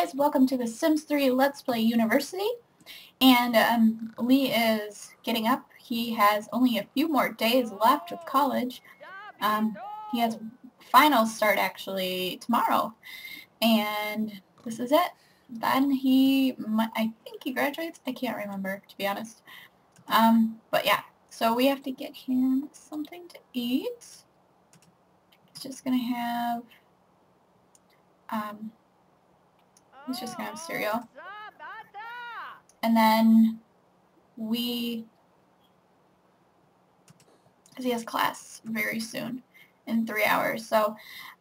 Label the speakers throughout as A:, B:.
A: guys, welcome to the Sims 3 Let's Play University. And um, Lee is getting up. He has only a few more days left of college. Um, he has finals start actually tomorrow. And this is it. Then he, I think he graduates. I can't remember, to be honest. Um, but yeah, so we have to get him something to eat. He's just going to have... Um, He's just gonna have cereal. And then we, because he has class very soon, in three hours. So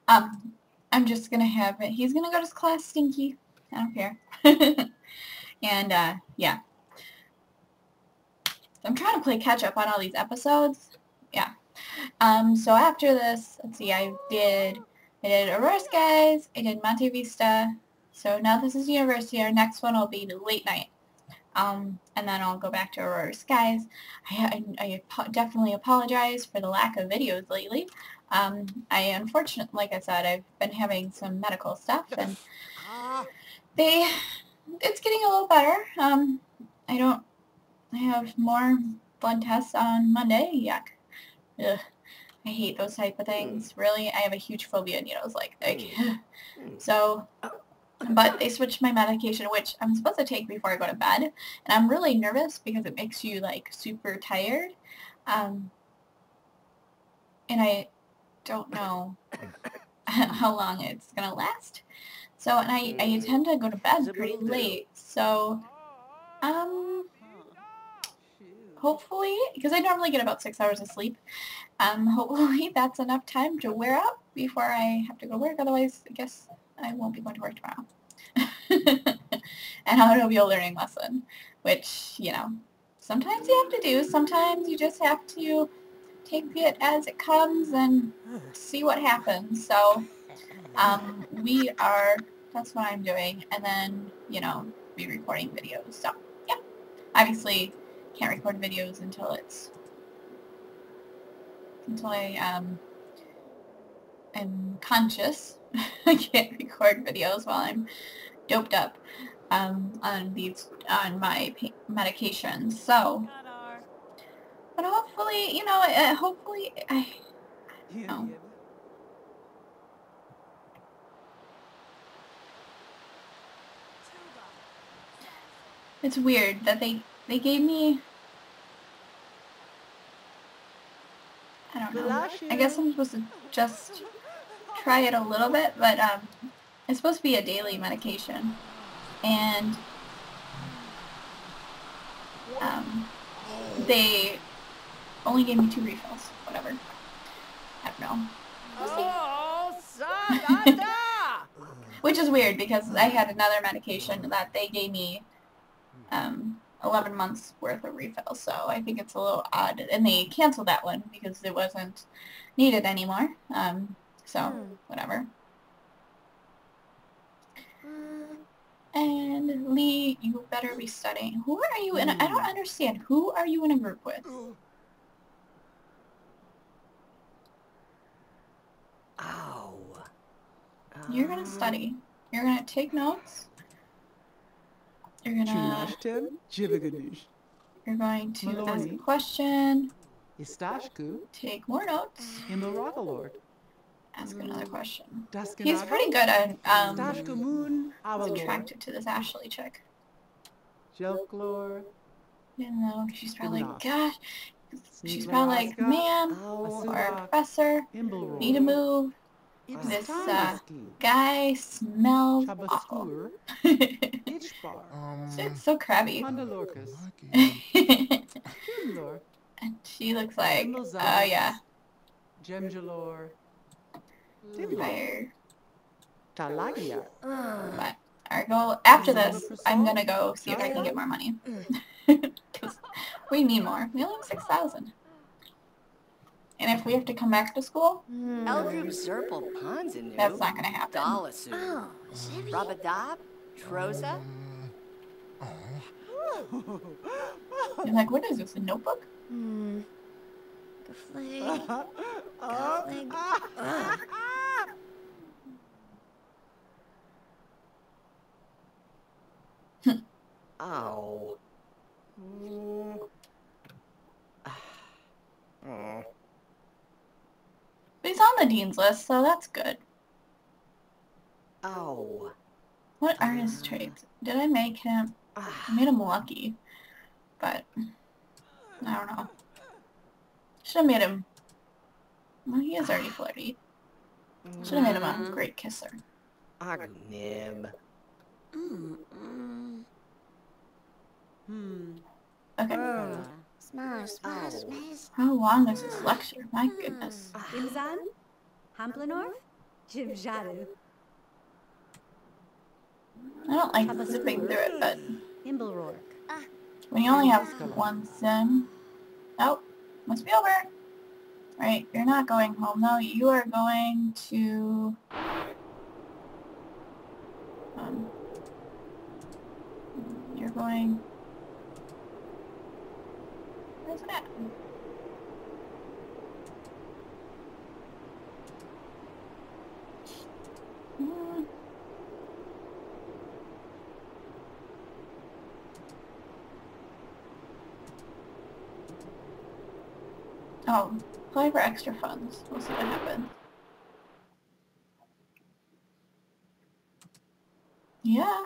A: um, I'm just gonna have it. He's gonna go to class stinky. I don't care. and uh, yeah. I'm trying to play catch up on all these episodes. Yeah. Um, so after this, let's see, I did I did Aurora Skies, I did Monte Vista, so now this is university. Our next one will be late night. Um, and then I'll go back to Aurora Skies. I, I, I, definitely apologize for the lack of videos lately. Um, I unfortunately, like I said, I've been having some medical stuff, and they, it's getting a little better. Um, I don't, I have more blood tests on Monday. Yuck. Ugh. I hate those type of things. Really, I have a huge phobia of needles. Like, like, so but they switched my medication, which I'm supposed to take before I go to bed. And I'm really nervous because it makes you like super tired. Um, and I don't know how long it's going to last. So, and I, I tend to go to bed pretty late. So, um, hopefully, because I normally get about six hours of sleep, um, hopefully that's enough time to wear out before I have to go to work. Otherwise, I guess I won't be going to work tomorrow. and it'll be a learning lesson, which, you know, sometimes you have to do. Sometimes you just have to take it as it comes and see what happens. So um, we are, that's what I'm doing. And then, you know, be recording videos. So, yeah. Obviously, can't record videos until it's, until I, um, am conscious I can't record videos while I'm doped up um, on these on my medications. So, but hopefully, you know, uh, hopefully, I, I know. It's weird that they they gave me. I don't know. I guess I'm supposed to just try it a little bit, but um, it's supposed to be a daily medication. And um, they only gave me two refills, whatever. I don't know. Which is weird because I had another medication that they gave me um, 11 months worth of refills, so I think it's a little odd. And they canceled that one because it wasn't needed anymore. Um, so, hmm. whatever. And Lee, you better be studying. Who are you in? A, I don't hmm. understand. Who are you in a group with?
B: Ow.
A: You're gonna study. You're gonna take notes. You're gonna. You're going to ask a question. Take more notes ask another question. He's pretty good at um he's attracted to this Ashley chick.
B: Jelklor.
A: You know, she's probably like, gosh she's probably like, man or professor, need to move. This uh, guy smells awful. it's so crabby. and she looks like, oh yeah.
B: Gemjalor.
A: Fire.
B: Talagia.
A: But our goal after this, I'm gonna go see if I can get more money. Because we need more. We only have 6,000. And if we have to come back to school,
C: that's
A: not gonna happen.
C: Dalasu. Oh, Rabadab? Troza?
A: I'm like, what is this, a notebook?
D: Hmm. Oh. flag. He's on
A: the dean's list, so that's good.
B: Oh,
A: What are his traits? Did I make him? I made him lucky, but I don't know. Should have made him. Well, he is already flirty. Should have made him a great kisser.
B: Agnim.
D: Mm, mm.
B: Hmm.
A: Okay.
D: Smash, smash,
A: How long is this lecture? My goodness.
C: Imzan? Hamplenor? Jivjaru?
A: I don't like zipping through it, but
C: Imblerourke?
A: when you only have one sim... Oh, must be over. Right, you're not going home though. You are going to... Um, you're going... Where's it at? Hmm. Oh, apply for extra funds. We'll see what happens. Yeah.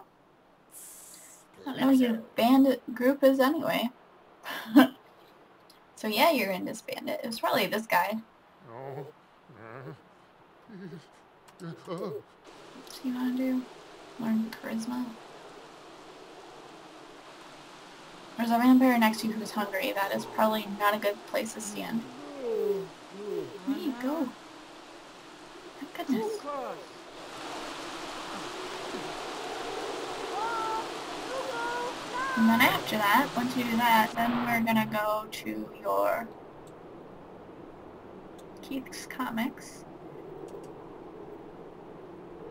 A: I don't know your bandit group is anyway. so yeah, you're in this bandit. It was probably this guy. Oh, what do you want to do? Learn charisma? There's a vampire next to you who's hungry. That is probably not a good place to stand. Where do you go? My goodness. And then after that, once you do that, then we're gonna go to your Keith's Comics.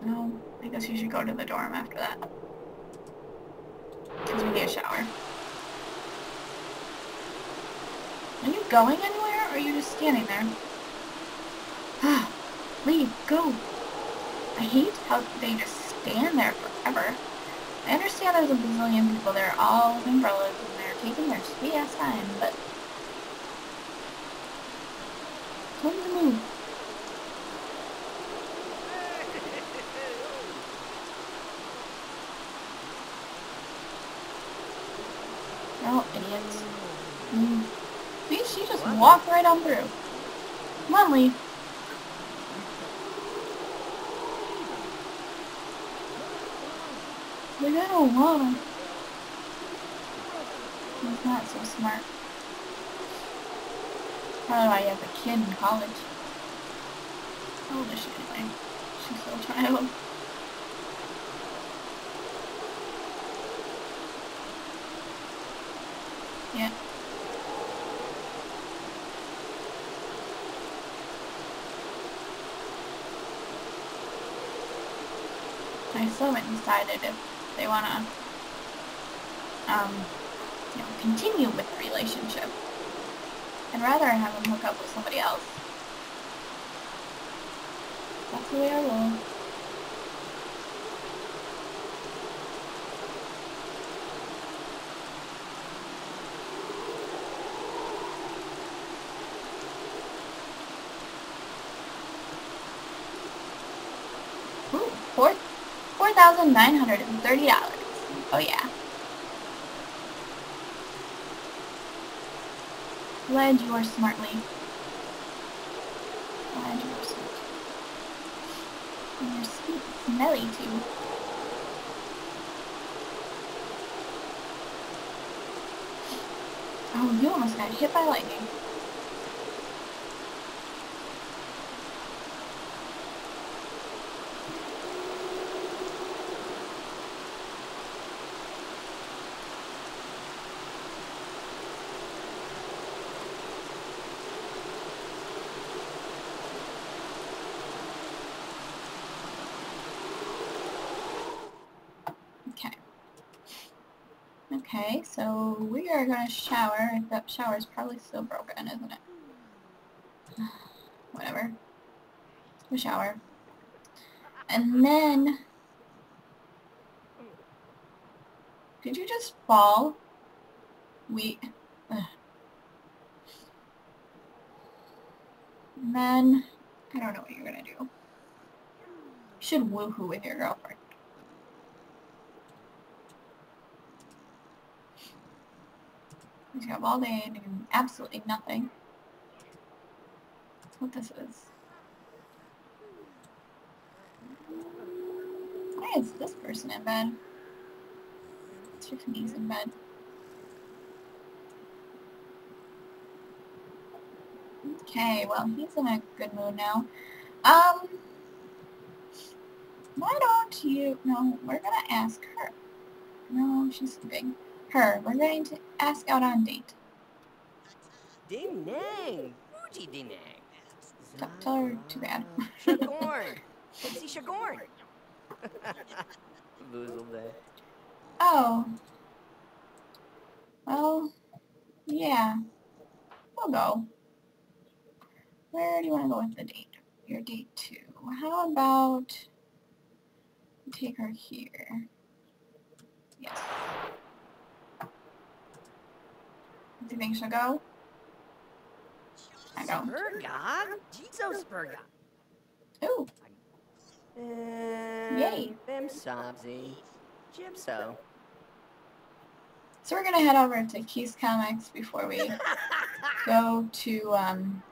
A: No, I guess you should go to the dorm after that. Because we need a shower. Are you going anywhere, or are you just standing there? Ah, Leave, go! I hate how they just stand there forever. I understand there's a bazillion people there, all with umbrellas, and they're taking their sweet ass time, but... Them to move. They're all idiots. Mm. See, walked right on through. Come on, Lee. Like, I don't wanna. He's not so smart. Probably why you have a kid in college. How old is she anyway? She's still a child. Yeah. Still decided if they want to, um, you know, continue with the relationship. I'd rather have them hook up with somebody else. That's the way I roll. $1,930. Oh yeah. Glad you are smartly. Glad you are smart. And you're sweet smelly too. Oh, you almost got hit by lightning. Gonna shower. That shower is probably still broken, isn't it? Whatever. We shower. And then... Did you just fall? We... Ugh. And then, I don't know what you're gonna do. You should woohoo with your girlfriend. You have all day doing absolutely nothing. That's what this is. Why is this person in bed? Tiffany's in bed. Okay, well, he's in a good mood now. Um, why don't you... No, we're gonna ask her. No, she's sleeping. Her. We're going to ask out on date.
B: Ding dang. Fuji ding dang.
A: Tell her too bad.
B: Shagorn. Pixie Shagorn. Boozle Bay.
A: Oh. Well, yeah. We'll go. Where do you want to go with the date? Your date two. How about take her here? Yes. Do you think she'll go? I don't.
B: Spurgog? Jesus Spurgog.
A: Ooh,
B: Yay. Bim Sobsy. Gypso.
A: so we're gonna head over to Keys Comics before we go to um,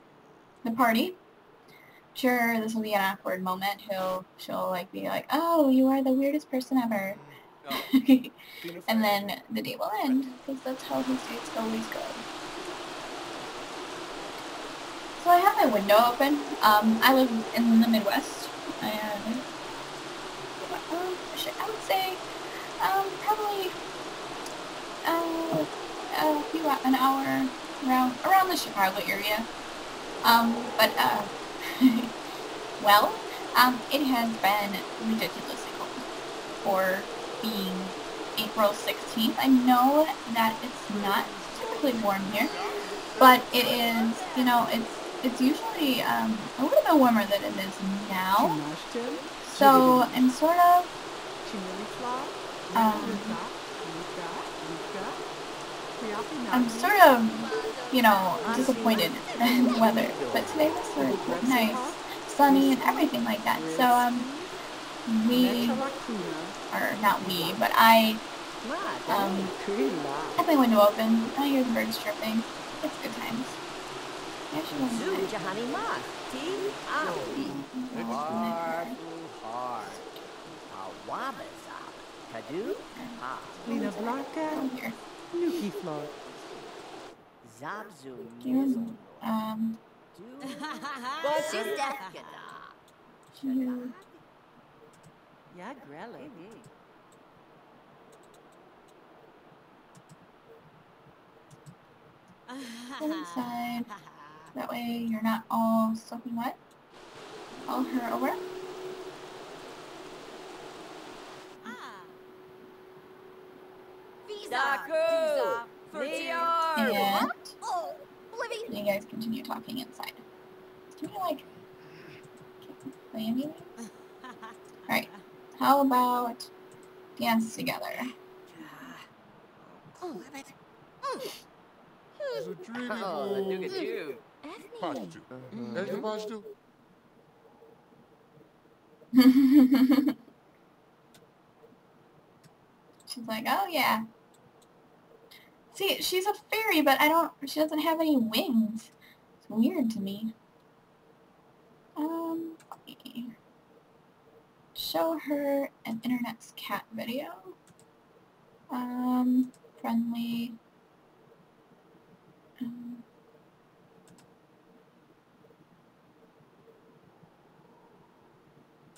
A: the party. Sure, this will be an awkward moment. He'll, she'll like be like, "Oh, you are the weirdest person ever," and then the day will end because that's how his dates always go. So I have my window open. Um, I live in the Midwest, and um, I would say um, probably uh, a few an hour around around the Chicago area. Um, but uh, well, um, it has been ridiculously cold for being April 16th. I know that it's not typically warm here, but it is. You know, it's it's usually um, a little bit warmer than it is now. So I'm sort of um, I'm sort of, you know, disappointed in the weather. But today was sort of nice, sunny, and everything like that. So, um, we, or not we, but I, um, have my window open. I hear the birds chirping. It's good times. Actually,
B: Zoo
A: I'm
B: Jahani Mas. T. Ah. Har. Har. Awabazab. Kadu. Ha.
E: Lina Blanca. Nuki Flor.
B: Zabzu.
A: Um, you,
E: Yeah, Grella.
A: go inside. That way you're not all soaking wet. Call her over.
B: Daku. Leor.
A: And
B: Oh, Livy.
A: you guys continue talking inside. Can you like play anything? Alright. How about dance together?
B: Oh, hmm. oh the Nugadoo.
F: Pastu. That's the Pastu.
A: she's like, oh yeah. See, she's a fairy, but I don't, she doesn't have any wings. It's weird to me. Um, me show her an internet's cat video. Um, friendly. Um,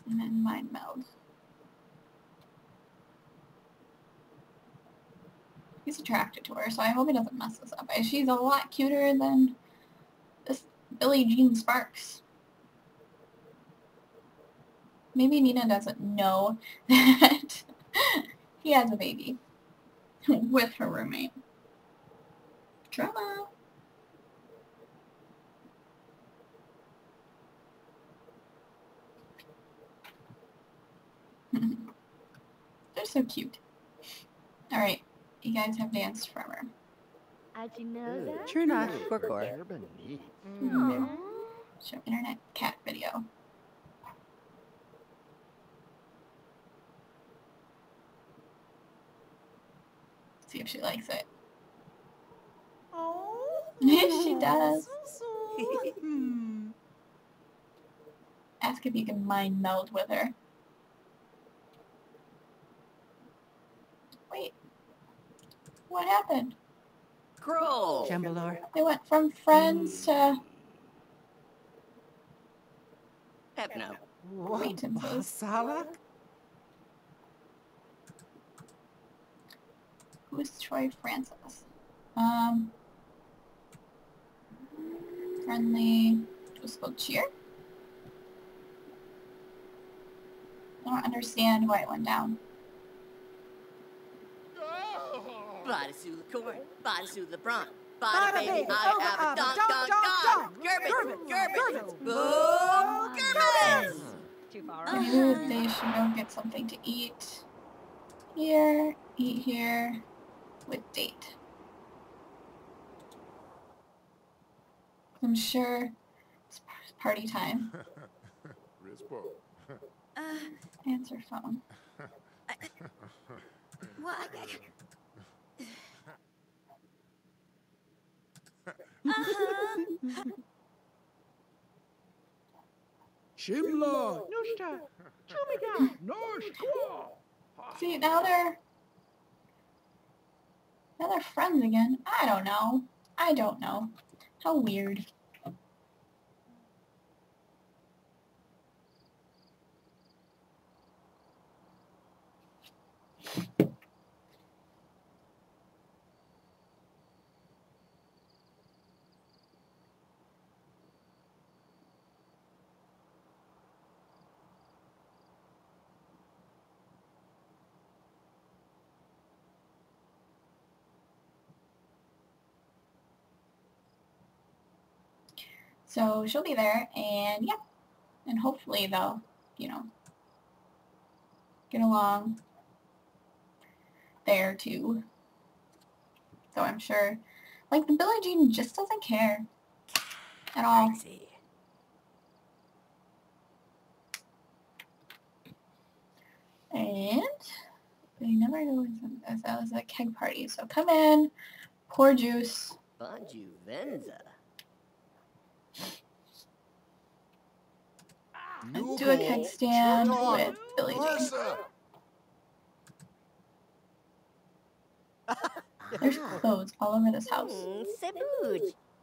A: and then mind meld. He's attracted to her, so I hope he doesn't mess this up. She's a lot cuter than this Billie Jean Sparks. Maybe Nina doesn't know that he has a baby with her roommate. Drama. They're so cute. Alright, you guys have danced forever.
C: How'd you know that?
E: Trina,
B: Korkor.
A: Hmm. Show internet cat video. See if she likes it.
E: Oh.
A: yes, she does.
E: Hmm.
A: Ask if you can mind meld with her. Wait. What happened?
B: Crow.
E: Jambalor.
A: They went from friends to...
B: Hypno.
E: What?
A: Acquaintances.
E: Salak?
A: Who's Troy Francis? Um... Friendly... Was spelled cheer? I don't understand why it went down.
B: Bodysuit the corn. Bodysuit the bron.
E: Bada
B: Bada baby,
E: baby,
B: I
E: over,
B: have a dunk. Gerbit,
E: Gerbit,
B: gerbit.
E: gerbit.
B: Boom, gerbit.
C: Too far.
A: Maybe they should go get something to eat. Here, eat here, with date. I'm sure it's party time.
F: Rispo.
C: Uh,
A: Answer phone.
C: well, I, I,
G: Shimla!
E: Nushta. Chumiga.
G: Noshkwa!
A: See, now they're... Now they're friends again. I don't know. I don't know. How weird. So she'll be there, and yeah, and hopefully they'll, you know, get along there too. So I'm sure, like the Billie Jean just doesn't care at all. And they never go as that was a keg party. So come in, pour juice.
B: Bonju Venza.
A: Do a
F: kickstand
A: with Billie Jean. There's clothes all over this house.
B: Mm,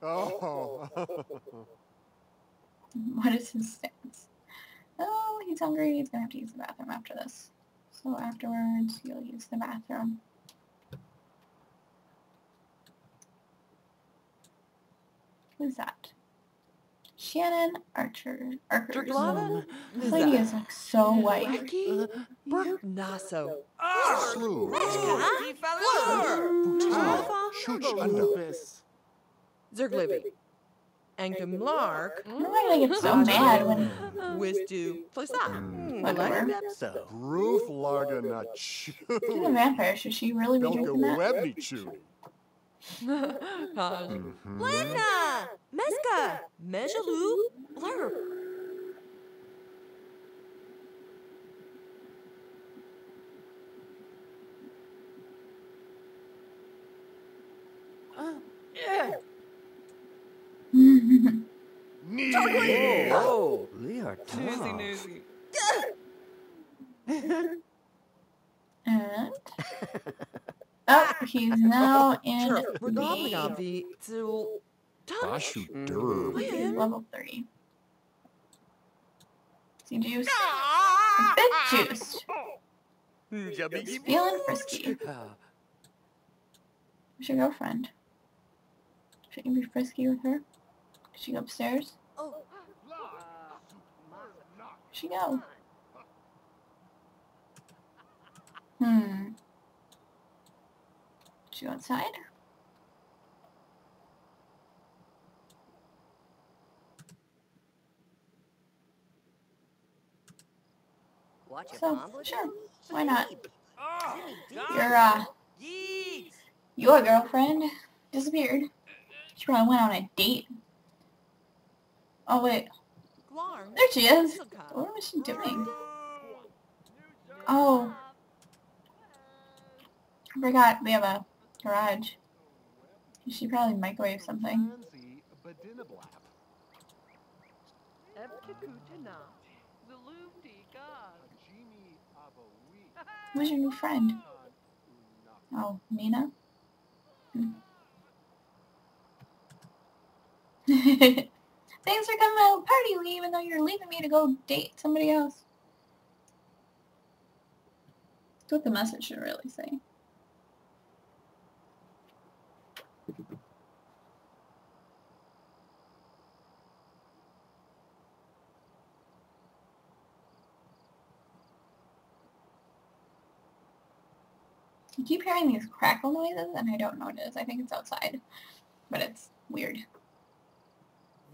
F: Oh.
A: What is his stance? Oh, he's hungry. He's gonna have to use the bathroom after this. So afterwards, he'll use the bathroom. Who's that? Shannon Archer. Archer.
E: Drglana?
A: This lady is like so white.
E: Wacky? Burk Naso.
F: Slew.
E: Alpha?
F: Shush anda.
E: Lupus. Zerglivi. Angtum Lark.
A: I don't know why get so mad when
E: Wistu. Plisa. Mm.
A: Whatever.
B: So.
F: Roof larga na
A: she's a
F: chew.
A: vampire. Should she really be
F: Belka
A: drinking that?
F: Webby chew.
E: Haj. Lena! Meska! Mejaloo! Blurb.
F: Nee.
B: Oh, Lear
E: Newsy, newsy.
A: and oh, he's now in
E: Sure.
A: the
E: Regavi to
F: Bashu
B: Mhm.
F: derb.
A: He's level 3. See juice? A bit juiced. He's feeling frisky. Where's your girlfriend? Should you be frisky with her? Did she go upstairs?
B: Oh.
A: Where'd she go? Hmm. She outside?
B: Watch
A: So, sure. Why not? Your, uh, your girlfriend disappeared. She probably went on a date. Oh wait, there she is. What was she doing? Oh, I forgot we have a garage. She probably microwave something. Who's your new friend? Oh, Nina? Hmm. Thanks for coming the party, even though you're leaving me to go date somebody else. That's what the message should really say. I keep hearing these crackle noises and I don't know what it is. I think it's outside, but it's weird.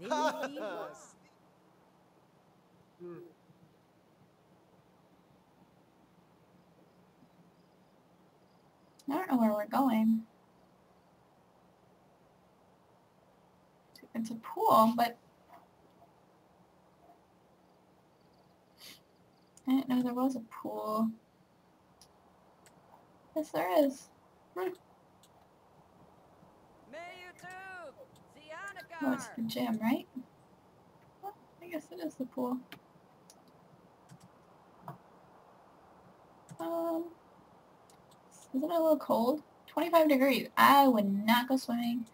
A: I don't know where we're going. It's a pool, but I didn't know there was a pool. Yes, there is. Hmm. Oh, it's the gym, right? Well, I guess it is the pool. Um, isn't it a little cold? 25 degrees. I would not go swimming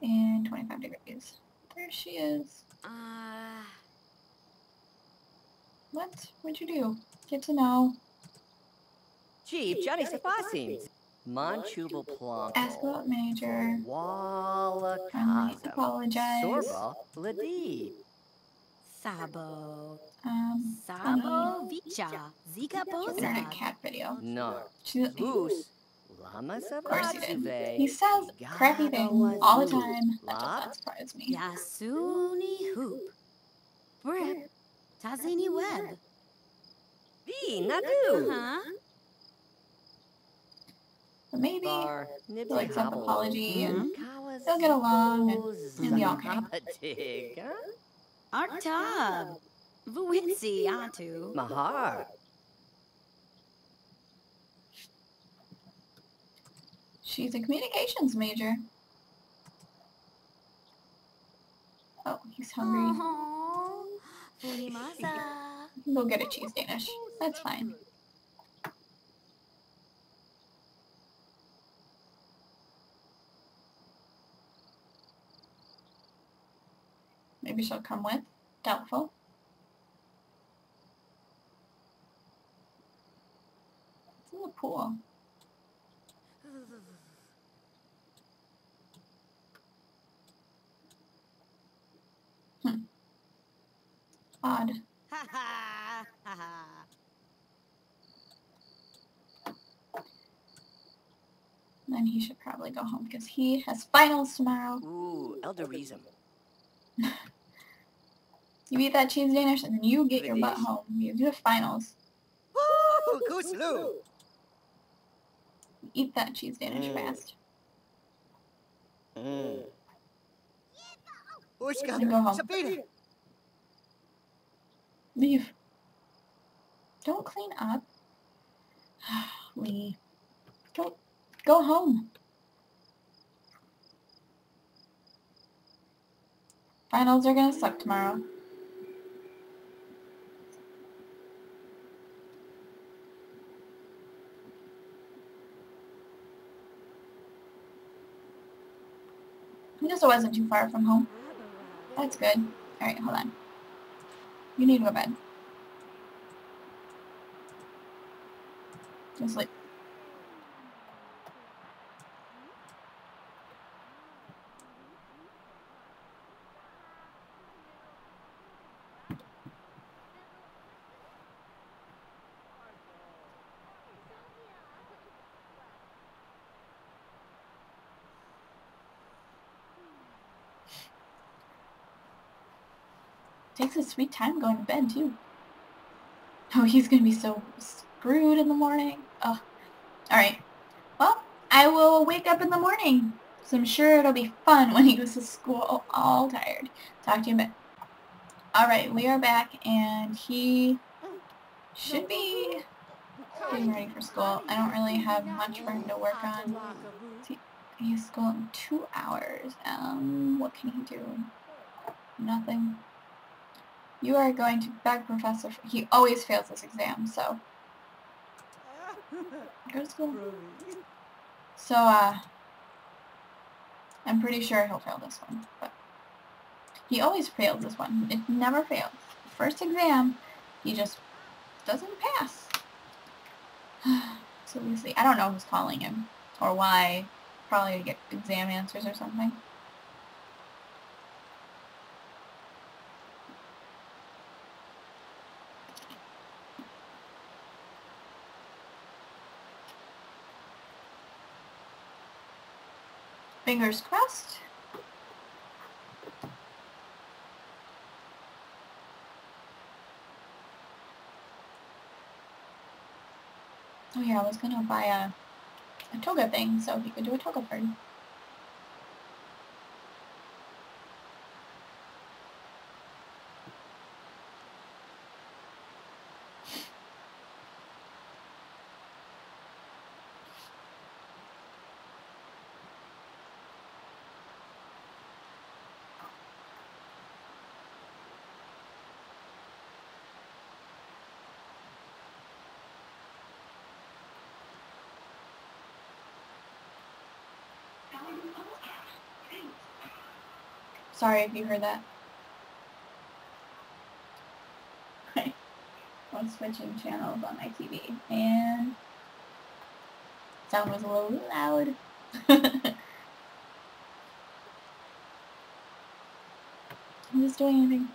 A: in 25 degrees. There she is.
D: Uh,
A: What? What'd you do? Get to know.
B: Chief Johnny Safasim. Manchubal Plonko.
A: Ask about manager.
B: Walla
A: Friendly.
B: Kaza.
A: Apologize.
B: Sorba Ladib.
D: Sabo.
A: Um,
D: Sabo Vicha. Zika
A: She's in a cat video.
B: No.
A: She's,
B: Goose. Lama
A: course he did. He says crappy things all the time. That does not surprise me.
D: Yasuni Hoop. Brip. Tazini Web.
B: V. Nadu.
D: Huh?
A: But maybe
B: Bar.
A: he'll accept
B: Nibble.
A: apology and they'll get along and
B: Goes
A: be okay.
B: Zapatig, huh?
D: Artab. Vuitsi Atu.
B: Mahar.
A: she's a communications major. Oh, he's hungry.
D: Furimasa.
A: You can go get a cheese Danish. That's fine. Maybe she'll come with. Doubtful. It's in the pool. Hmm. Odd. Then he should probably go home because he has finals tomorrow.
B: Ooh, Elderism.
A: You eat that cheese Danish and then you get your butt home. You do have finals.
B: Woo! Kuslu!
A: Eat that cheese Danish
B: Mm.
A: fast.
B: Mm.
A: Then go home. Leave. Don't clean up. Lee. Go, go home. Finals are gonna suck tomorrow. I guess wasn't too far from home. That's good. Alright, hold on. You need to go to bed. Go sleep. A sweet time going to bed too. Oh, he's gonna be so screwed in the morning. Oh, all right. Well, I will wake up in the morning, so I'm sure it'll be fun when he goes to school all tired. Talk to you in bit. Alright, we are back and he should be getting ready for school. I don't really have much for him to work on. See, he has school in two hours. Um, what can he do? Nothing. You are going to beg Professor. For, he always fails this exam, so go to school. So, uh, I'm pretty sure he'll fail this one, but he always fails this one. It never fails. First exam, he just doesn't pass. so we see. I don't know who's calling him or why. Probably to get exam answers or something. Fingers crossed. Oh yeah, I was gonna buy a, a toga thing so he could do a toga party. Sorry if you heard that. I was switching channels on my TV and sound was a little loud. I'm just doing anything.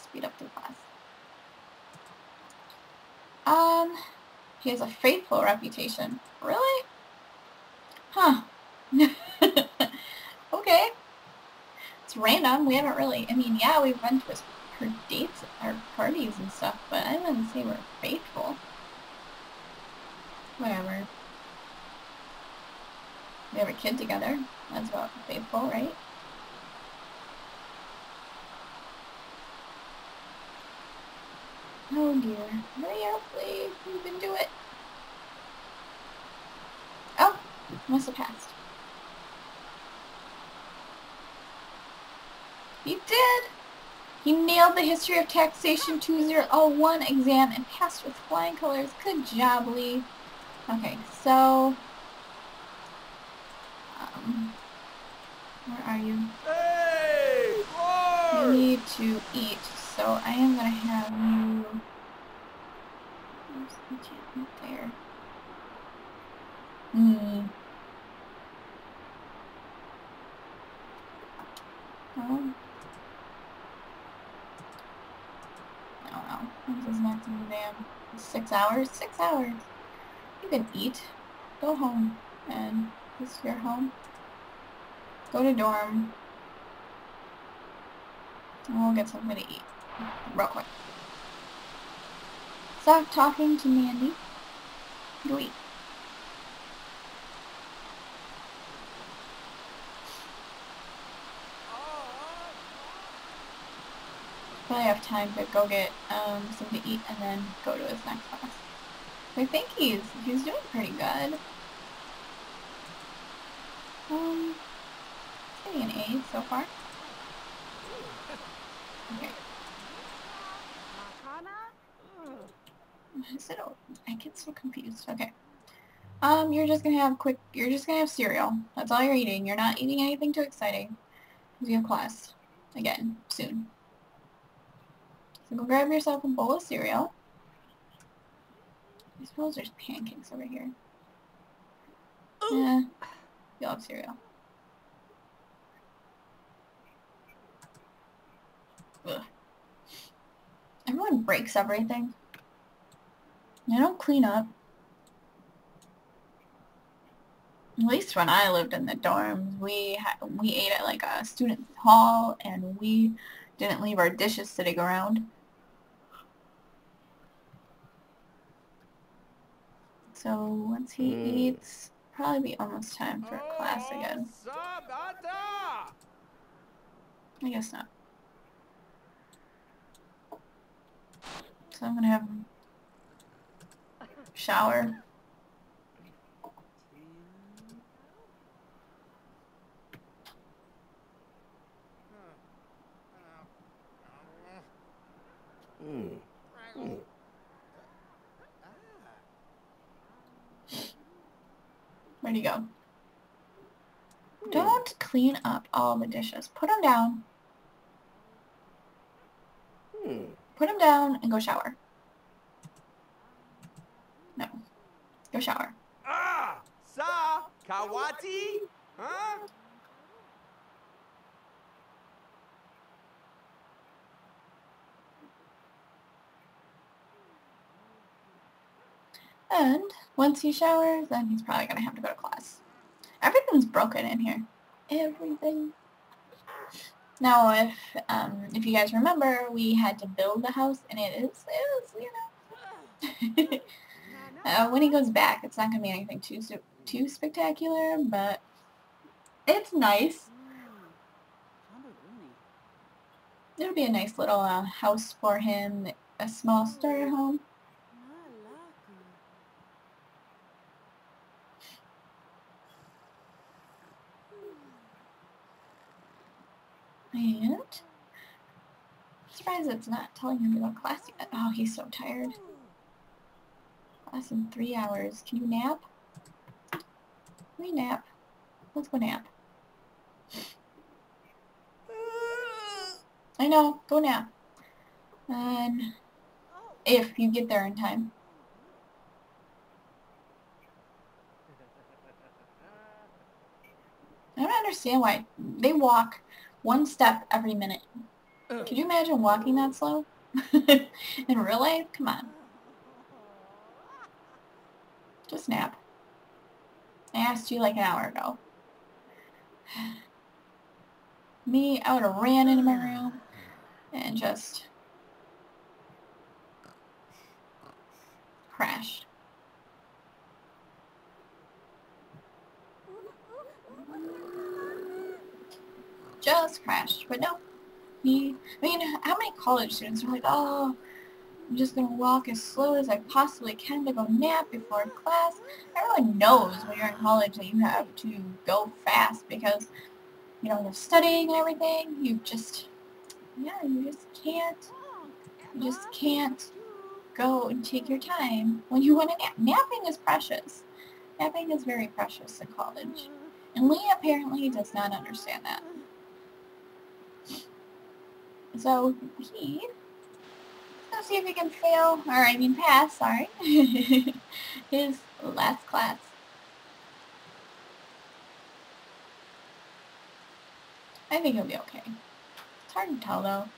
A: Speed up the class. Um, he has a faithful reputation. Really? Huh. random. We haven't really, I mean, yeah, we've been to her dates, our parties and stuff, but I wouldn't say we're faithful. Whatever. We have a kid together. That's about faithful, right? Oh dear. Hurry up, please. You can do it. Oh, must have passed. He did! He nailed the History of Taxation 2001 exam and passed with flying colors. Good job, Lee. Okay, so... Um, where are you?
G: Hey!
A: You need to eat, so I am gonna have you... Where's the enchantment there? Hmm. Um, I know. When's his next? Six hours? Six hours. You can eat. Go home. And this is your home. Go to dorm. And we'll get something to eat. Real quick. Stop talking to Mandy. Go eat. Probably have time to go get um, something to eat and then go to his next class. I think he's he's doing pretty good. Um, getting an A so far. Okay. Is I get so confused. Okay. Um, you're just gonna have quick. You're just gonna have cereal. That's all you're eating. You're not eating anything too exciting. You have class again soon. So go grab yourself a bowl of cereal. I suppose there's pancakes over here. Oh. Yeah, you'll have cereal. Ugh. Everyone breaks everything. They don't clean up. At least when I lived in the dorms, we we ate at like a student hall, and we didn't leave our dishes sitting around. So once he
G: Mm.
A: eats, probably be almost time for class again. I guess not. So I'm gonna have him shower. Where'd he go? Don't clean up all the dishes. Put them down. Put them down and go shower. No. Go shower.
H: Ah! Sa! Kawati? Huh?
A: And once he showers, then he's probably going to have to go to class. Everything's broken in here. Everything. Now, if um, if you guys remember, we had to build the house, and it is, it is you know. uh, when he goes back, it's not going to be anything too too spectacular, but it's nice. It'll be a nice little uh, house for him, a small starter home. And surprised it's not telling him to class yet. Oh, he's so tired. Class in three hours. Can you nap? Can we nap? Let's go nap. I know, go nap. And if you get there in time. I don't understand why they walk one step every minute. Could you imagine walking that slow? In real life? Come on. Just nap. I asked you like an hour ago. Me, I would have ran into my room and just crashed. Just crashed, but no. He, I mean, how many college students are like, oh, I'm just going to walk as slow as I possibly can to go nap before class. Everyone knows when you're in college that you have to go fast because, you know, you're studying and everything. You just, yeah, you just can't, you just can't go and take your time when you want to nap. Napping is precious. Napping is very precious in college. And Lee apparently does not understand that. So he Let's see if he can fail, or I mean pass, sorry, his last class. I think he'll be okay. It's hard to tell though.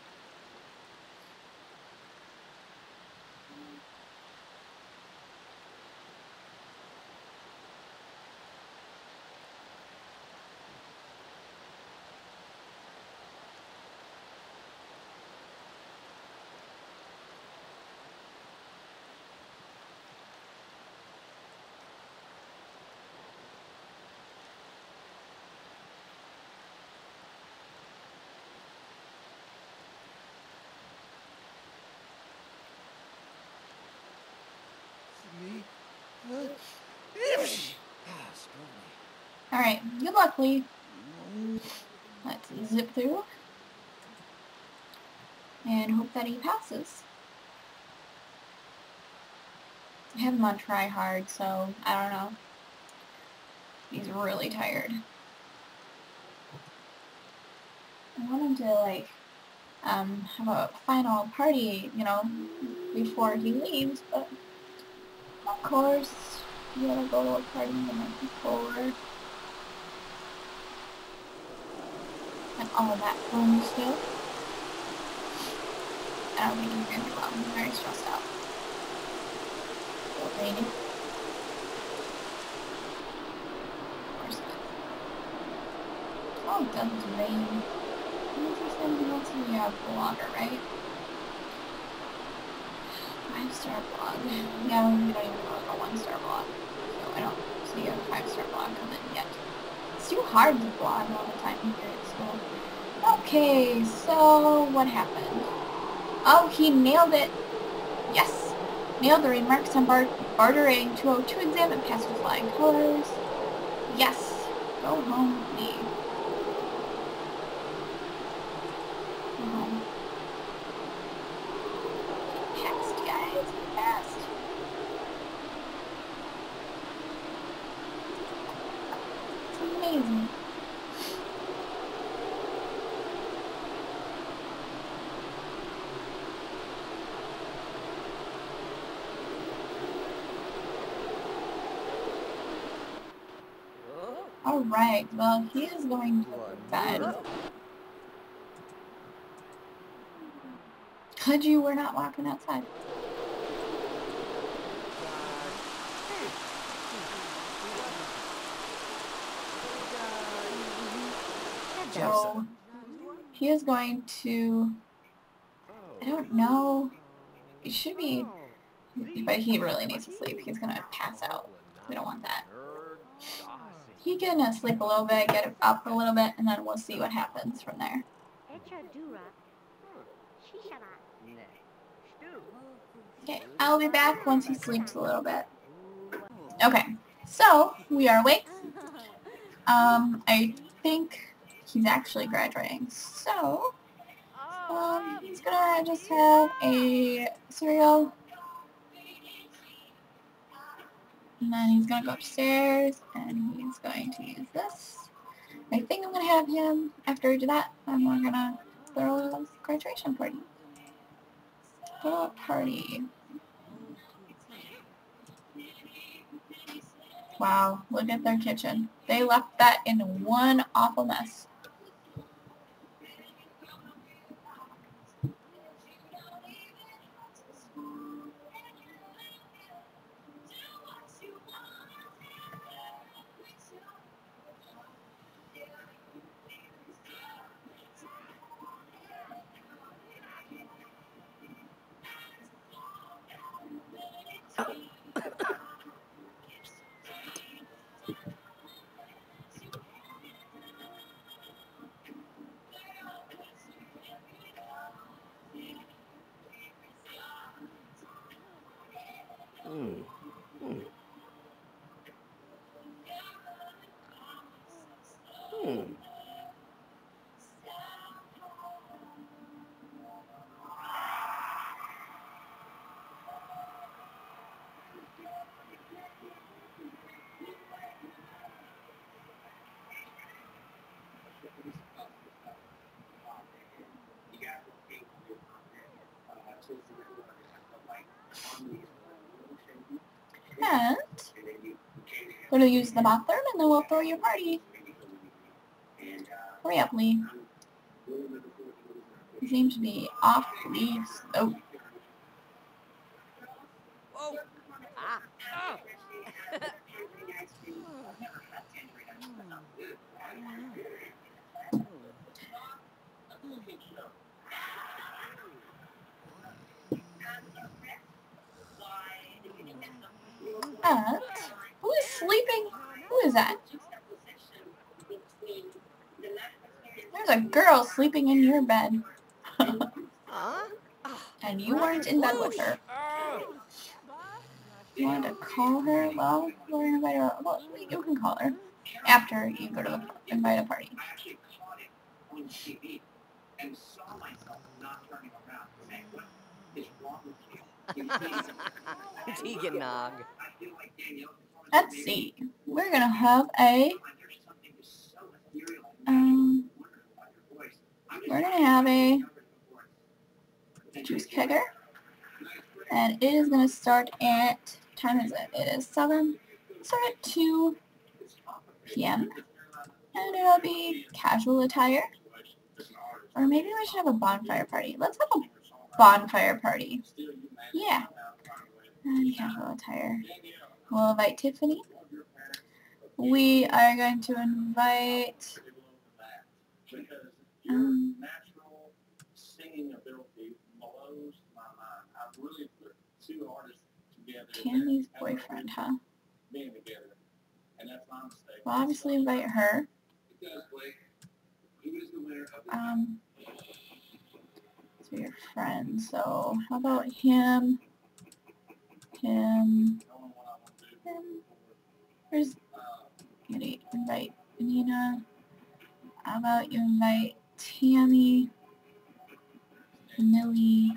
A: Alright, good luck, Lee. Let's zip through. And hope that he passes. I have him on try hard, so I don't know. He's really tired. I want him to like um, have a final party, you know, before he leaves, but of course you gotta go to a party the night before. All that fun stuff. I don't think he's gonna do well. I'm very stressed out. So rainy. Of course. Oh, it does rain. This is something else we have blogger, right? Five star blog. Yeah, we don't even know like a one star blog. So I don't see a five star blog come in yet. It's too hard to blog all the time here at school. Okay, so what happened? Oh, he nailed it. Yes. Nailed the remarks on bar bartering 202 exam and passed with flying colors. Yes. Go home, leave. Go home. Passed, guys. Passed. It's amazing. Alright, well, he is going to bed. Could you? We're not walking outside. So, he is going to, I don't know, it should be, but he really needs to sleep. He's going to pass out. We don't want that. He can sleep a little bit, get up a little bit, and then we'll see what happens from there. Okay, I'll be back once he sleeps a little bit. Okay, so we are awake. Um, I think he's actually graduating. So, um, he's gonna just have a cereal. And then he's gonna go upstairs and he's going to use this. I think I'm gonna have him, after we do that, then we're gonna throw a graduation party. Throw a party. Wow, look at their kitchen. They left that in one awful mess. And going to use the bathroom and then we'll throw your party. Hurry up, Lee. Seems to be off leaves. Oh!
B: Ah! Ah!
A: And who is sleeping? Who is that? There's a girl sleeping in your bed. And you weren't in bed with her. You want to call her? Well, we're gonna invite her. Well, you can call her after you go to the invite a party.
B: Teganog.
A: Let's see. We're gonna have a um. We're gonna have a juice kegger, and it is gonna start at. Time is it? It is seven. Start at two p.m. and it'll be casual attire. Or maybe we should have a bonfire party. Let's have a bonfire party. Yeah. And casual attire. We'll invite Tiffany. We are going to invite um. Candy's boyfriend, huh? We'll obviously invite her. Um, so your friend. So how about him? Tim. Tim. Where's gonna invite Nina? How about you invite Tammy, Millie,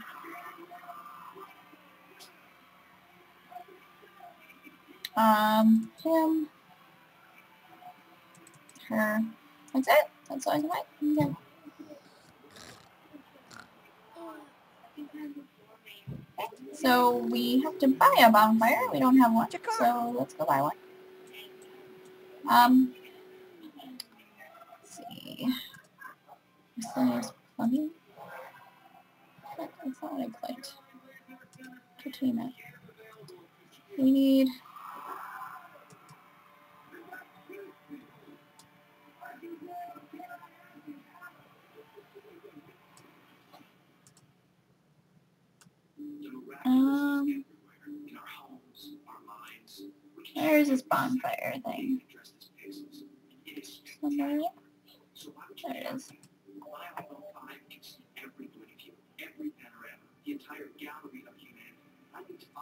A: um, him, her. That's it. That's all I can. Okay. So we have to buy a bonfire. We don't have one, so let's go buy one. Um, let's see. Miscellaneous plumbing. That's not what I clicked. Entertainment. We need. Um, there's this bonfire thing. Somewhere. There it is.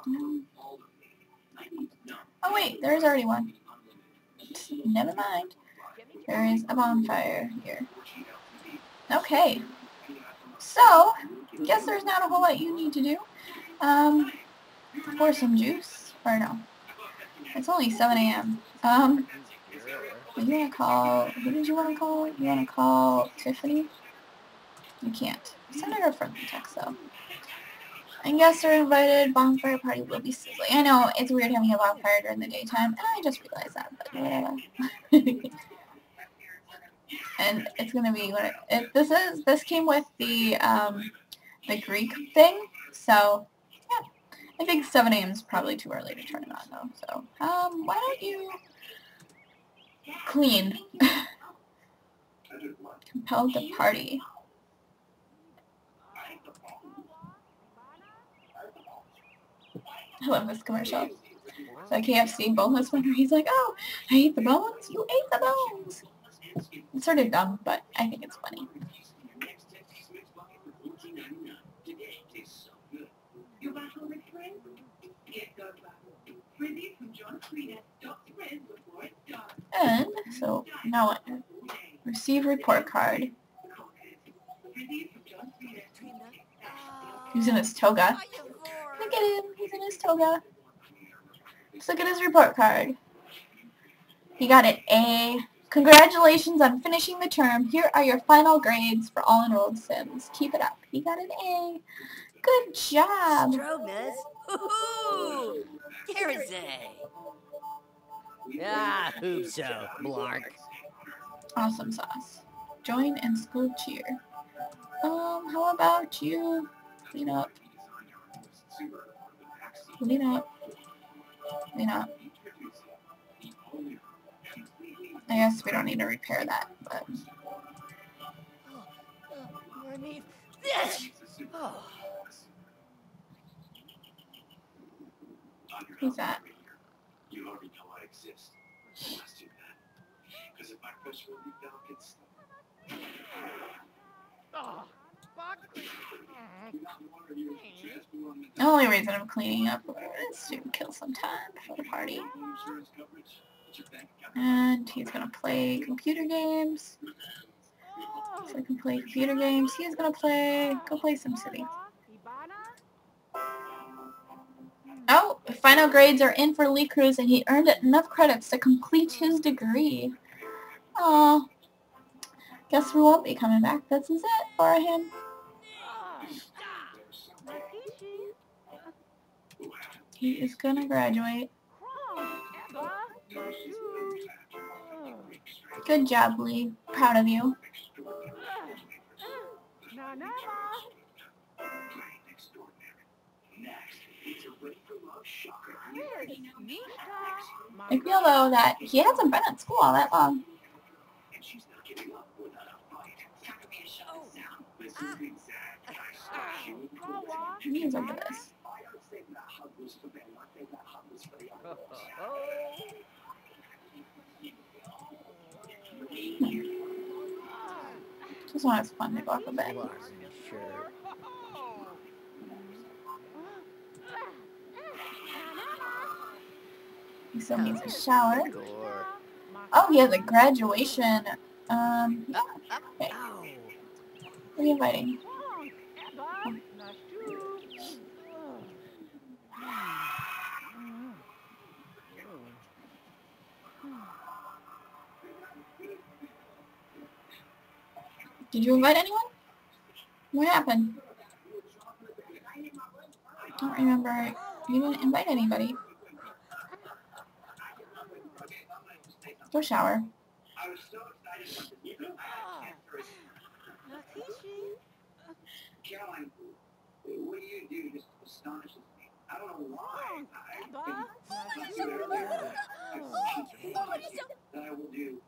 A: Mm. Oh wait, there's already one. Never mind. There is a bonfire here. Okay. So, guess there's not a whole lot you need to do. Um, pour some juice. Or no. It's only 7 a.m. Um, you want to call, who did you want to call? You want to call Tiffany? You can't. Send her a friendly text though. And guests are invited. Bonfire party will be sizzling. I know it's weird having a bonfire during the daytime, and I just realized that, but whatever. and it's gonna be what it, this is. This came with the um, the Greek thing, so yeah. I think 7 a.m. is probably too early to turn it on though. So um, why don't you clean? Compel the party. I love this commercial. So KFC boneless one where he's like, oh, I ate the bones? You ate the bones. It's sort of dumb, but I think it's funny. And, so, now what? Receive report card. He's in his toga. Look at him. He's in his toga. Let's look at his report card. He got an A. Congratulations on finishing the term. Here are your final grades for all enrolled Sims. Keep it up. He got an A. Good job.
B: Strogas. A. Ah, so, Blark.
A: Awesome sauce. Join and school cheer. Um, how about you clean up? Clean up. Clean up. I guess we don't need to repair that, but
B: I need this. Oh.
A: Who's that?
I: You already know I exist. Let's do that. Because if my will be down, it's.
A: The only reason I'm cleaning up is to kill some time before the party. And he's gonna play computer games. So I can play computer games. He's gonna play, go play SimCity. Final grades are in for Lee Cruz and he earned enough credits to complete his degree. Oh, guess we won't be coming back. This is it for him. He is gonna graduate. Good job, Lee. Proud of you. I feel though that he hasn't been at school all that long. He is over this. Just want his fun to go off a bit. He still needs a shower. Oh, he has a graduation. Um, okay.
B: Ow.
A: What are you inviting? Did you invite anyone? What happened? I don't remember. You didn't invite anybody. Go shower.
I: I was so excited about the new I can't for a seat. Caroline, what do you do just astonishes me. I don't know why. I think you ever that I will do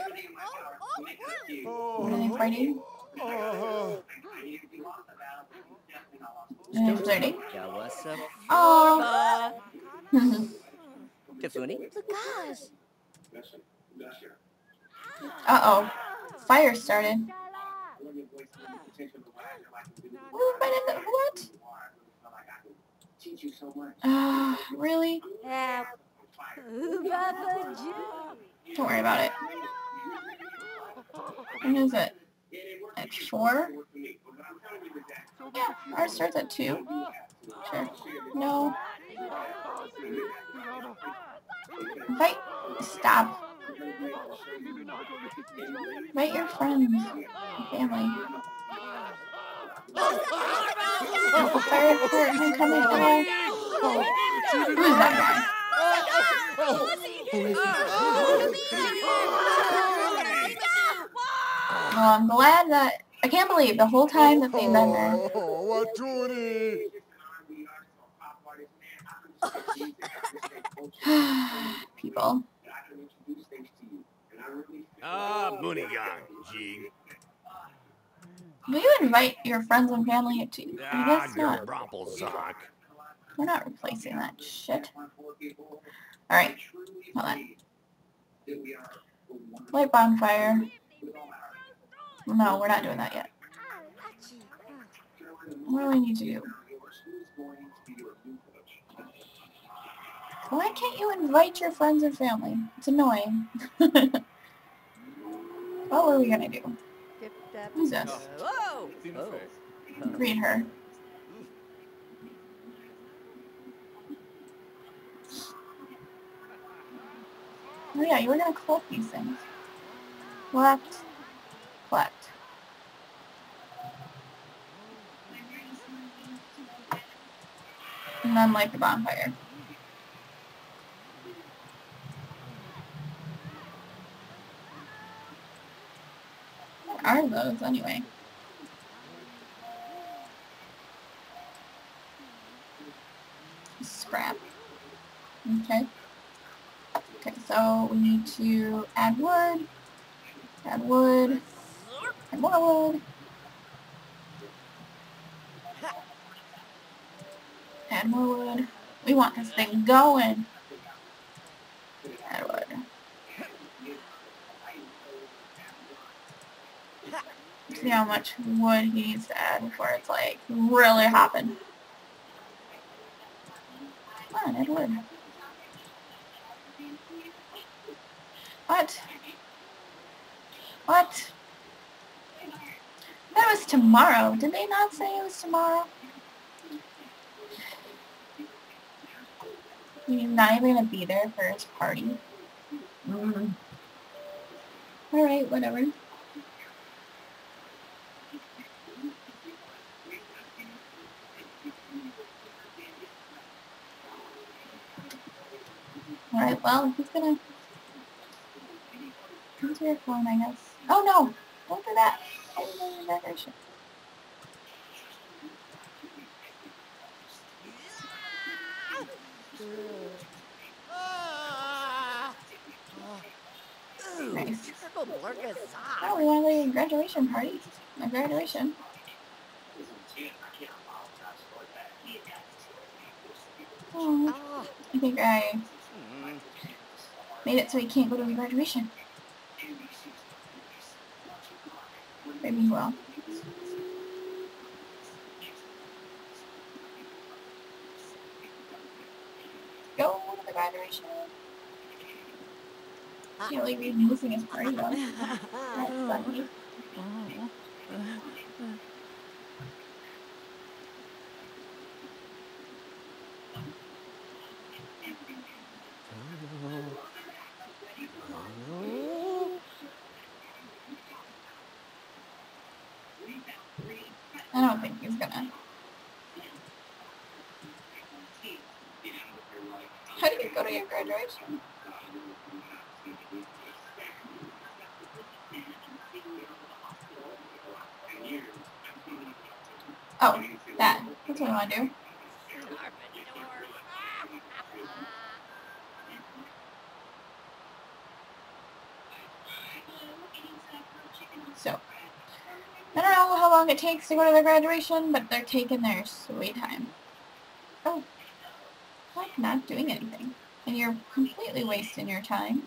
I: everything in my power to make up to you.
A: What are they fighting?
F: Oh.
I: I need to be lost the battle, but he's definitely not lost.
A: And it's flirting.
B: Yeah, what's up?
A: Oh.
B: Florba? Kafuni?
D: Gosh.
A: Uh-oh. Fire started.
I: What.
A: Uh, really? Don't worry about it. When is it? At 4? Yeah, ours starts at 2. Sure. No. Invite. Stop. Invite your friends. Family. Oh, fire coming down. Who is that guy? I'm glad that I can't believe the whole time that they've been there.
G: Oh, what?
A: People.
H: Ah, Bunigang, Jing.
A: Will you invite your friends and family too? I
H: Ah,
A: guess not. We're not replacing that shit. Alright, hold on. Light bonfire. No, we're not doing that yet. What do we need to do? Why can't you invite your friends and family? It's annoying. what were we gonna do? Who's this? Oh.
B: Whoa! Oh.
A: Greet her. Oh yeah, you were gonna collect these things. Collect. Collect. And then light the bonfire. Are those anyway? Scrap. Okay. Okay, so we need to add wood, add wood, add more wood, add more wood. We want this thing going. Add wood. See how much wood he needs to add before it's like really hopping. Come on, add wood. What? What? That was tomorrow. Did they not say it was tomorrow? You're not even gonna be there for his party. Mm. Alright, whatever. Alright, well, he's gonna... Answer your phone, I guess. Oh no! Don't do that! I didn't know your decoration. Nice.
B: Circle Blurka's sock.
A: Oh, we want to a graduation party. My graduation. Oh. I think I. made it so he can't go to the graduation. Maybe he will. Go to the graduation. Can't believe he's missing his party though. That's sucky. I don't think he's gonna. To your graduation? Oh, that. That's what I want to do. So, I don't know how long it takes to go to the graduation, but they're taking their sweet time. Oh, like not doing anything. And you're completely wasting your time.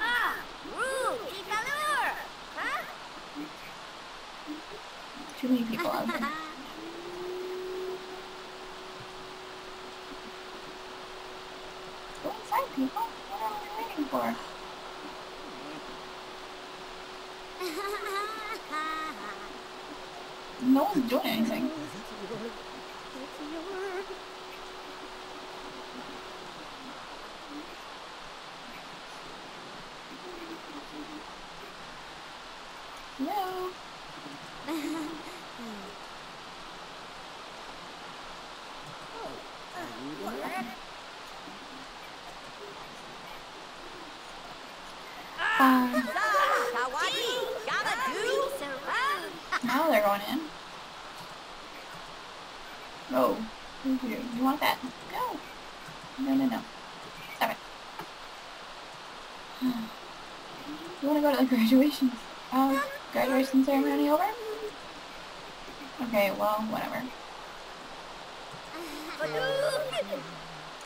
D: Ah, Roo, Ikalur! Huh?
A: Too many people out there. Go inside, people. What are we waiting for? No one's doing anything. Um,
D: Gabadoo,
A: now they're going in. Oh, you, you want that? No. No, no, no. Stop it. You want to go to the graduation, uh, graduation ceremony over? Okay, well, whatever.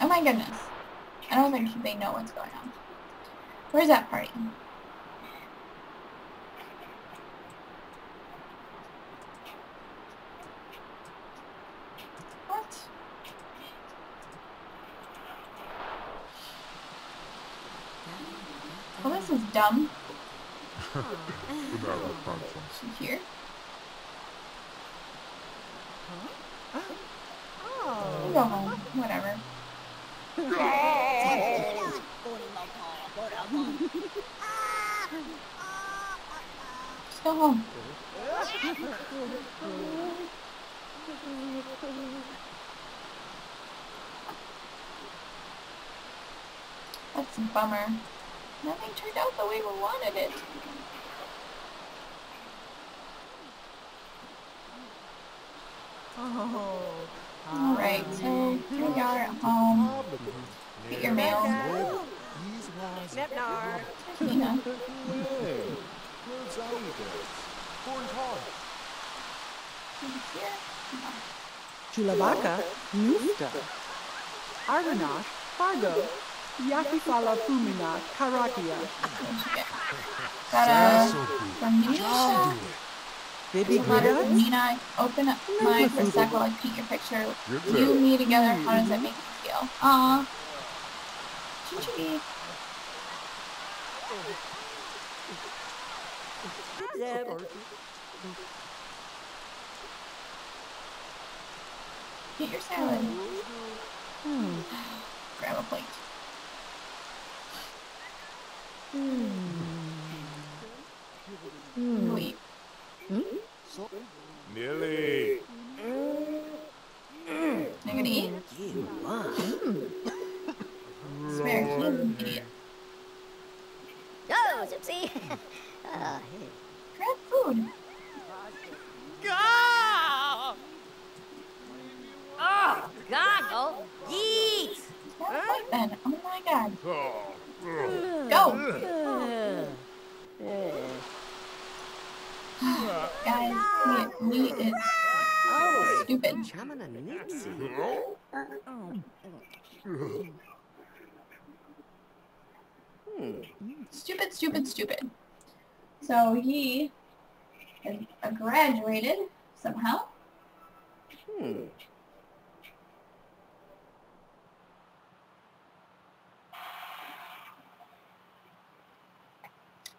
A: Oh my goodness. I don't think they know what's going on. Where's that party? What? Well, this is dumb. She here? We'll go home. Whatever. Just go home. That's a bummer. Nothing turned out the way we wanted it. Oh. Alright, so here we are at home. Get your mail.
E: Nepnar.
A: Tina. Here.
J: Chulabaka, Nufta, Argonaut, Fargo, Yakifala Fumina, Karakia,
A: What'd you get? Got a.
J: Baby
A: Letter from
J: Buddha,
A: Nina. Open up mine for a sec while I paint your picture. You and me together. How does that make you feel? Aw. Chichi. Get your salad. Hmm. Grab a plate. Wait.
H: Millie.
A: You're gonna eat? Spare. Idiot.
D: Oh, Zipsy. uh,
A: Grab food.
B: Oh, goggle. Yeet.
A: Grab then. Oh my god.
H: Oh.
A: Go. Guys, the meat is stupid. Stupid, stupid, stupid. So he has uh, graduated somehow.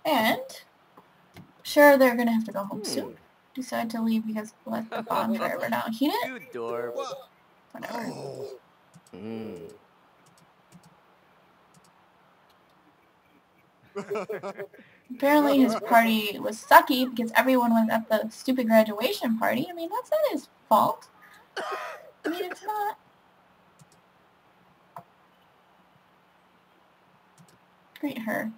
A: And sure they're gonna have to go home
B: Hmm.
A: soon. Decide to leave because let the bonfire burn out. He didn't
B: You dorp.
A: whatever.
G: Oh.
B: Mm.
A: Apparently his party was sucky because everyone was at the stupid graduation party. I mean, that's not his fault. I mean, it's not. Greet her.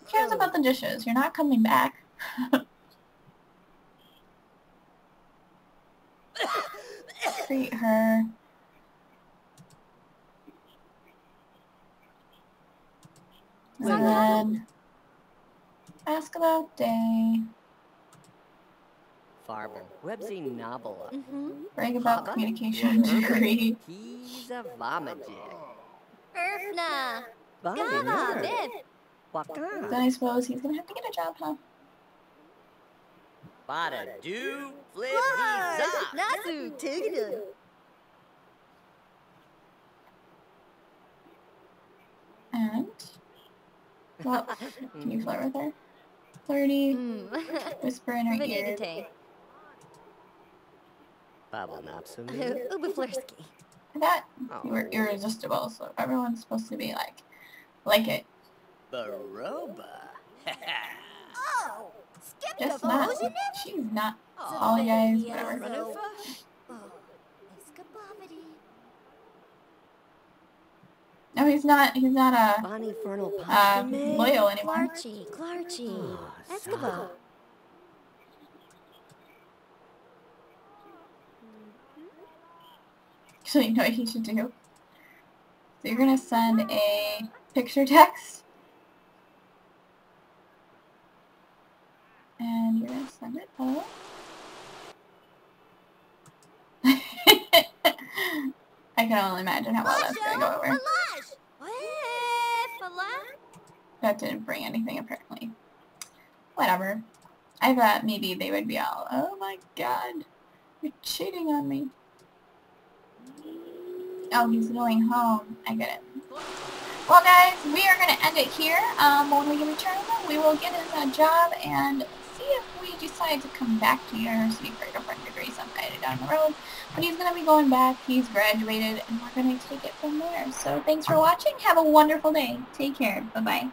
A: Who cares about the dishes? You're not coming back. Treat her. And then ask about day.
B: Farmer. Websy Nabala.
D: Mm-hmm.
A: Brag about communication degree.
B: He's a vomajig.
D: Erfna. Gava,
B: Nerd.
D: Viv.
B: Waka.
A: Then I suppose he's gonna have to get a job, huh?
B: Bada do flip
D: Flush.
B: these up.
D: Nasu. Tigida.
A: And well, can you flirt with her? Flirty,
D: Mm.
A: whisper in her ear.
D: Vinigate.
B: Bubble Napsumi.
D: Ubaflurski.
A: I thought you were irresistible, so everyone's supposed to be like, like it.
B: Baroba.
D: Oh. Skip the
A: Just not.
D: frozen
A: She's not. All guys, whatever.
D: Oh.
A: No, he's not. He's not a
B: Bonnie Fernal
A: uh, loyal anymore.
D: Clarchy. Clarchy.
B: Oh,
D: Escabo.
A: So you know what you should do? So you're gonna send a picture text. And you're gonna send it up. I can only imagine how well that's gonna go over. That didn't bring anything apparently. Whatever. I thought maybe they would be all, oh my god, you're cheating on me. Oh, he's going home. I get it. Well, guys, we are going to end it here. Um, when we return, we will get him a job and decide to come back to university for a different degree sometime down the road. But he's going to be going back. He's graduated, and we're going to take it from there. So thanks for watching. Have a wonderful day. Take care. Bye-bye.